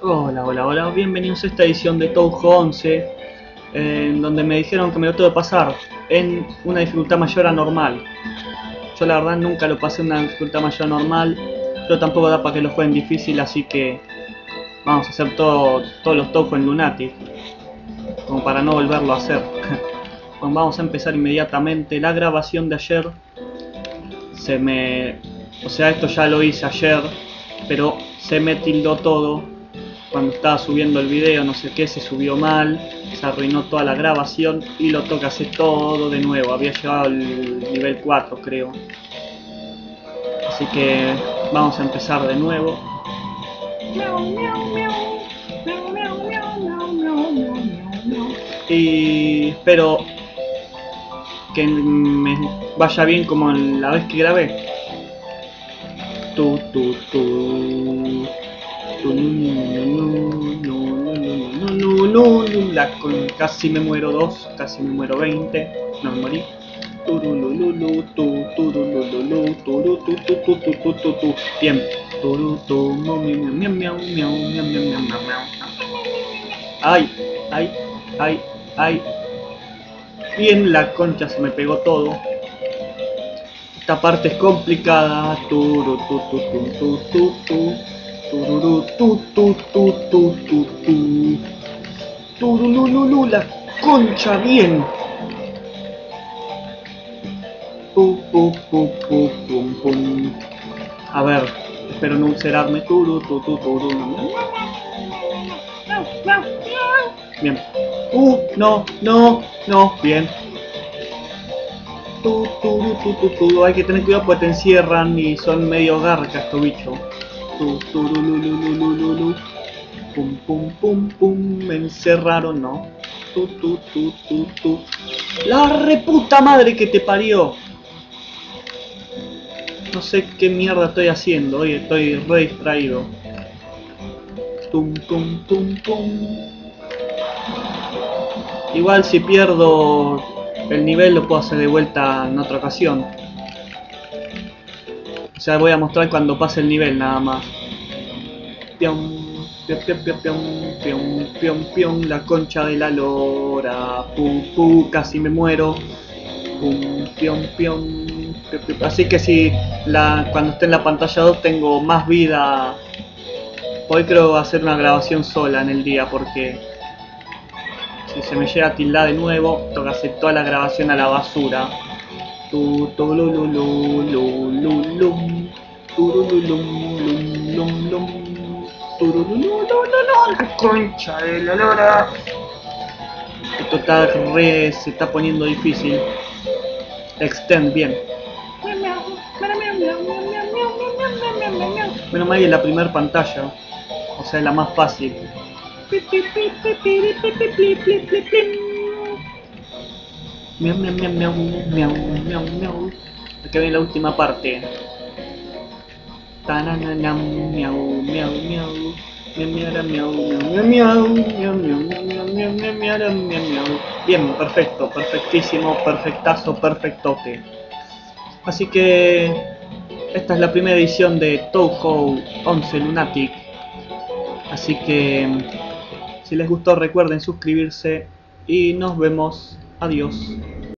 Hola, hola, hola, bienvenidos a esta edición de Touhou 11 En donde me dijeron que me lo tengo que pasar en una dificultad mayor a normal. Yo la verdad nunca lo pasé en una dificultad mayor a normal Pero tampoco da para que lo jueguen difícil, así que Vamos a hacer todo, todos los Touhou en Lunatic Como para no volverlo a hacer. Vamos a empezar inmediatamente. La grabación de ayer Se me... O sea, esto ya lo hice ayer Pero se me tildó todo cuando estaba subiendo el video, no sé qué, se subió mal, se arruinó toda la grabación y lo toca hacer todo de nuevo. Había llegado al nivel 4, creo. Así que vamos a empezar de nuevo. Y espero que me vaya bien como la vez que grabé. Tu, tu, tu. Casi me muero 2, casi me muero 20, no me morí. Turulululu, tu, turulululu, turu, tu, tu, tu, tu, tu, tu, tu. Bien. Tu. Ay, ay, ay, ay. Bien, la concha se me pegó todo. Esta parte es complicada. Turu, tu, tu, tu, tu, tu, tu. Tururu, tu, tu, tu, tu, tu, tu. Turulululu, la concha bien. Pu, pu, pu, pu, pum, pum. A ver, espero no ulcerarme. Turu, tu, tu, turu. Bien. Uh, no, no, no, bien. Tu, tu, tu, tu, tu. Hay que tener cuidado porque te encierran y son medio garcas estos bichos. Tu, turulululululu. Pum, pum, pum, pum, me encerraron, no. Tu, tu, tu, tu, tu. La reputa madre que te parió. No sé qué mierda estoy haciendo, hoy estoy re distraído. Tum, tum, tum, tum. Igual si pierdo el nivel lo puedo hacer de vuelta en otra ocasión. O sea, voy a mostrar cuando pase el nivel nada más. Pion, pion, pion, pion, la concha de la lora. Pu, pu, casi me muero. Pum, pion, pion. Así que si la, cuando esté en la pantalla 2 tengo más vida. Hoy creo hacer una grabación sola en el día porque si se me llega a tildar de nuevo, toca hacer toda la grabación a la basura. Tu, tu, lu. La concha de la lora. Esto está re, se está poniendo difícil. Extend, bien. Menos mal es la primera pantalla. O sea, es la más fácil. Miau, miau, miau, miau, miau, miau, miau. Aquí viene la última parte. Bien, perfecto, perfectísimo, perfectazo, perfectote. Así que esta es la primera edición de Touhou 11 Lunatic. Así que si les gustó recuerden suscribirse y nos vemos. Adiós.